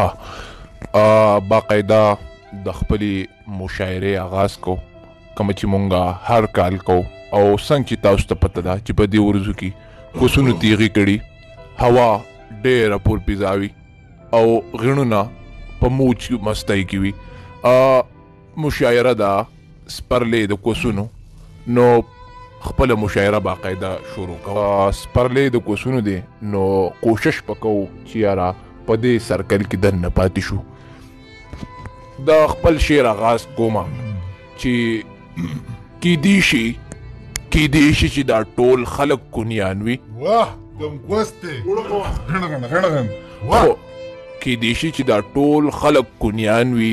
ها باقاعده د خپل مشاعره آغاز کو کوم چې مونږه هر کال کو او څنګه چې تاسو ته پته ده چې په دې ورځو کې کوسونو تیغي کړي هوا ډېره پور پیزاوي او غنونه په موج مستای کی وي مشاعره ده سپرلې د کوسونو نو خپل مشاعره باقاعده شروع کوه سپرلې د کوسونو دی نو کوشش پکو چې یارا په دې سرکل کې دن نه پاتې شو دا خپل شعر آغاز کومه چې کې دی شي کې دی شي چې دا ټول خلک کونیان وي واه کوم کوسته غنغن غنغن واه کې دی شي چې دا ټول خلک کونیان وي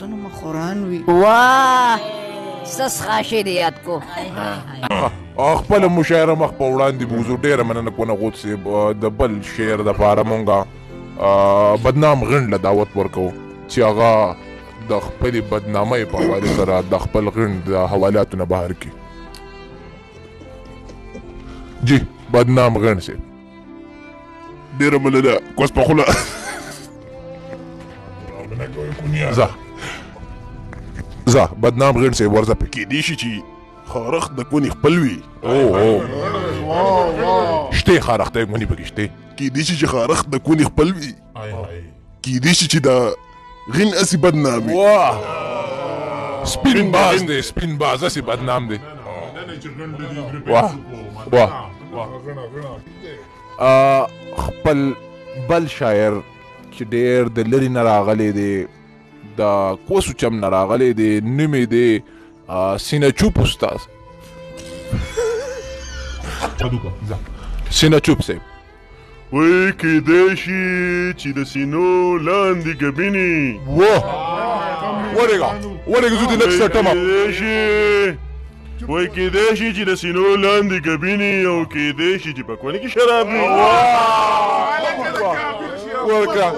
سنو مخوران وي واه سس خاشه دی یاد کو خپل مشاعره مخ په وړاندې بوزو ډیره مننه کونه غوت سی د بل شعر د پاره مونږه بدنام غن له دعوت ورکو چې هغه د خپل بدنامۍ په حواله سره د خپل غن د حوالاتو نه بهر کی جی بدنام غن سی ډیره مننه کوس په خله زه زه بدنام غیر سه ورځه پکې دی شي چې خارخ د کونی خپل وی او او شته خارخ ته کونی پکې شته کې دی شي چې خارخ د کونی خپل وی کیدی شي چې دا غین اسی بدنام وي سپین باز دی سپین باز اسی بدنام دی واه واه خپل بل شاعر چې ډېر د لري نه راغلی دی د کوسو چم نه راغلی دی نوم یې دی سینه چوپ استاد سینه چوپ صاحب وای کېدای شي چې د سینو لاندې ګبینې واه ورېږه ورېږه زه دې لږ سټم وای کېدای شي چې د سینو لاندې ګبینې او کېدای شي چې په کونه کې شراب وي ورکړه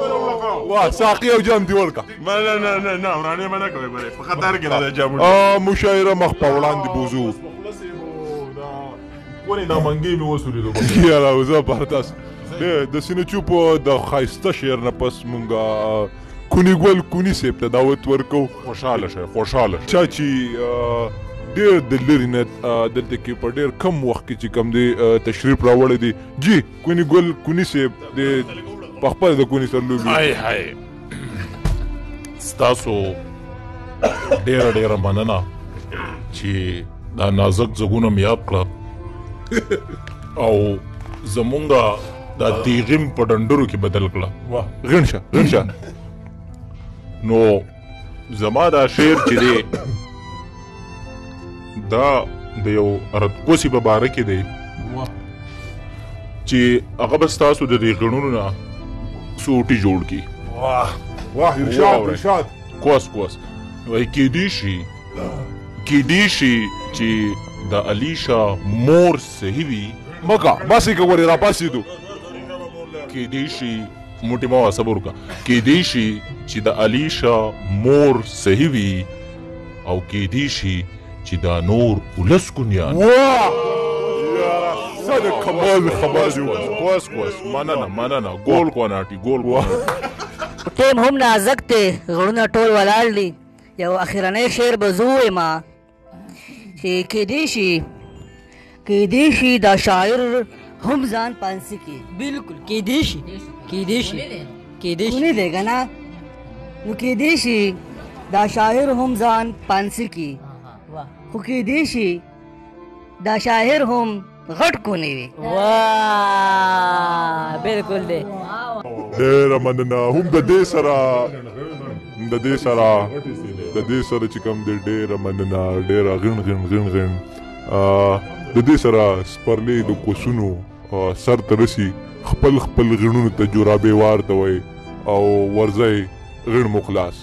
واه ساقي او جام دی ورکړه ما نه نه نه نه ورانه ما نه کوي په خطر کې نه جام مشاعره مخ په وړاندې بوزو ولې دا منګې مې وسولېدو یاره وزه برداشت د سینه چوپ د خایسته شعر نه پس مونږه کونی ګل کونی سیب ته دعوت ورکو خوشاله شه خوشاله شه چا چې ډېر د لري نه دلته کې په ډېر کم وخت کې چې کم دی تشریف راوړی دی جی کونی ګل کونی سیب د په خپل د کونی سره لوبي هاي هاي ستاسو ډیره ډیره مننه چې دا نازک زګونه مې یاد کړه او زمونږه دا تیغیم په ډندرو کې بدل کړه واه غنشه غنشه نو زما دا شعر چې دی دا د یو ردکوسي په باره کې دی چې هغه به ستاسو د دې غړونو نه سوټي جوړ کړي واه واه ارشاد ارشاد کوس کوس وای کې دی شي کې دی شي چې د الیشا مور صحیح وي مګه بس یې کوي را پاسې دو کې دی شي موټي ما صبر کا کې دی شي چې د الیشا مور صحیح وي او کیدی شی چی دا نور ولس کونیان. واه یاره څه د کمال خبره دی وکړه. کوس کوس مننه مننه ګول کوناټي ګول کوناټي. ټیم هم نازک دی غړونه ټول ولاړ دي یو اخرنی شعر به زه ووایم چې کیدی شي کېدی شي دا شاعر هم ځان پانسي کې بالکل کېدی شي کېدی شي کېدی شي دی که نه نو کېدی شي دا شاعر هم ځان پانسي کې خو کېدی شي دا شاعر هم غټ کونی وي واه بالکل دی ډېر مننه هم د دې سره د دې سره د دې سره چې کوم دی ډېر مننه ډېر غن غن غن غن د دې سره سپرلی د کوسونو سر ته رسی خپل خپل غړونو ته جورابې وار دوي او ورځي غړ مخلاص